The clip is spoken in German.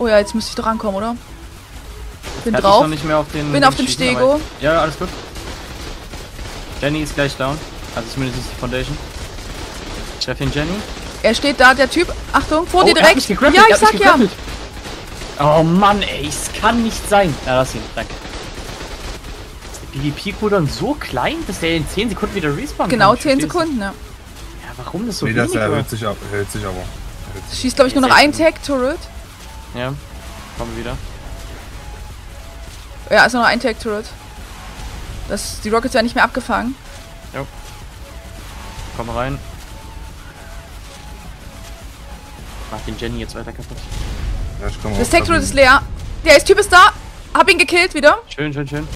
Oh ja, jetzt müsste ich doch rankommen, oder? Bin ich drauf. noch nicht mehr auf den Bin auf dem Stego. Ja, alles gut. Jenny ist gleich down. Also zumindest die Foundation. Den Jenny. Er steht da, der Typ. Achtung, vor dir Oh, er hat mich direkt. Ja, er ich hat mich sag ja. Oh Mann, ey, es kann nicht sein. Ja, lass ihn, danke. Ist der PvP-Cooldown so klein, dass der in 10 Sekunden wieder respawnen Genau, kann? Ich 10 versteh's Sekunden, ja. nicht. Ja, warum das so nee, das wenig war? erhöht sich, ab, erhöht sich aber. Erhöht sich. Schießt, glaube ich, nur noch ein Tag-Turret. Ja, kommen wir wieder. Ja, ist nur noch ein Tag-Turret. Das, die Rockets werden nicht mehr abgefangen. Komm rein. Mach den Jenny jetzt weiter kaputt. Ja, ich komm Das auch Tag-Turret da ist leer. Der ist Typ ist da. Hab ihn gekillt wieder. Schön, schön, schön.